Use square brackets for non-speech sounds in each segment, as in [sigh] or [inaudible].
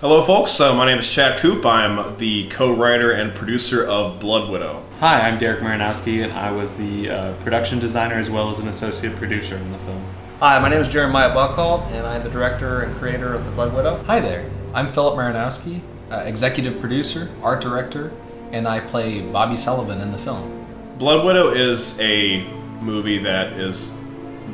Hello, folks. Uh, my name is Chad Coup. I'm the co-writer and producer of Blood Widow. Hi, I'm Derek Marunowski, and I was the uh, production designer as well as an associate producer in the film. Hi, my name is Jeremiah Buckhalt, and I'm the director and creator of The Blood Widow. Hi there, I'm Phillip Marunowski, uh, executive producer, art director, and I play Bobby Sullivan in the film. Blood Widow is a movie that is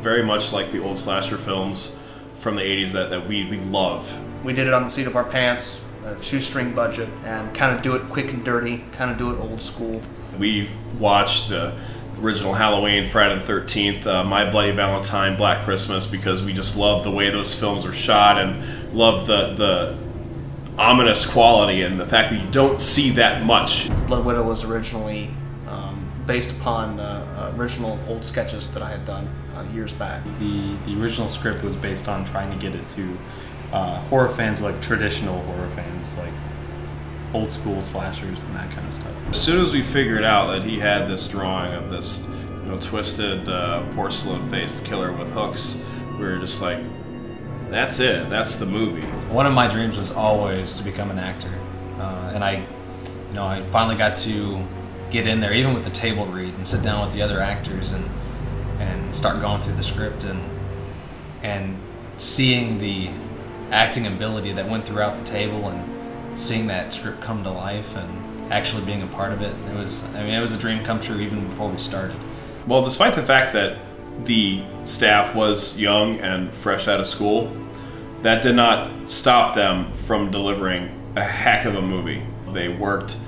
very much like the old slasher films from the 80s that, that we, we love. We did it on the seat of our pants, a shoestring budget, and kind of do it quick and dirty, kind of do it old school. We watched the original Halloween, Friday the 13th, uh, My Bloody Valentine, Black Christmas, because we just love the way those films are shot and love the, the ominous quality and the fact that you don't see that much. Blood Widow was originally um, based upon uh, original old sketches that I had done uh, years back. The, the original script was based on trying to get it to uh, horror fans like traditional horror fans, like old school slashers and that kind of stuff. As soon as we figured out that he had this drawing of this you know, twisted uh, porcelain faced killer with hooks, we were just like, that's it. That's the movie. One of my dreams was always to become an actor, uh, and I, you know, I finally got to get in there, even with the table read, and sit down with the other actors and and start going through the script and and seeing the acting ability that went throughout the table and seeing that script come to life and actually being a part of it. It was, I mean, it was a dream come true even before we started. Well, despite the fact that the staff was young and fresh out of school, that did not stop them from delivering a heck of a movie. They worked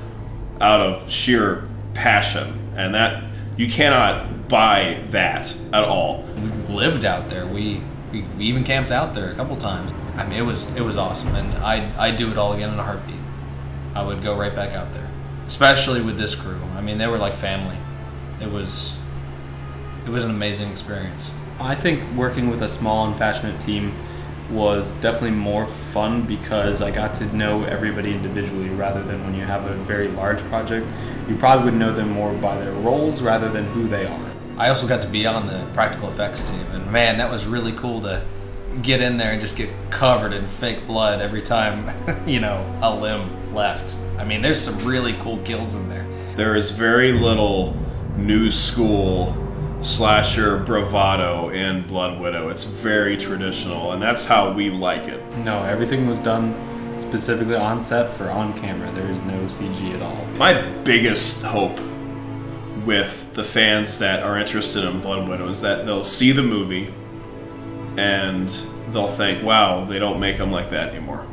out of sheer passion, and that you cannot buy that at all. We lived out there. We we, we even camped out there a couple times. I mean, it was it was awesome, and I I do it all again in a heartbeat. I would go right back out there, especially with this crew. I mean, they were like family. It was it was an amazing experience. I think working with a small and passionate team was definitely more fun because I got to know everybody individually rather than when you have a very large project. You probably would know them more by their roles rather than who they are. I also got to be on the practical effects team, and man, that was really cool to get in there and just get covered in fake blood every time, [laughs] you know, a limb left. I mean, there's some really cool kills in there. There is very little new school slasher bravado in Blood Widow. It's very traditional, and that's how we like it. No, everything was done specifically on set for on camera. There is no CG at all. My biggest hope with the fans that are interested in Blood Widow is that they'll see the movie and they'll think, wow, they don't make them like that anymore.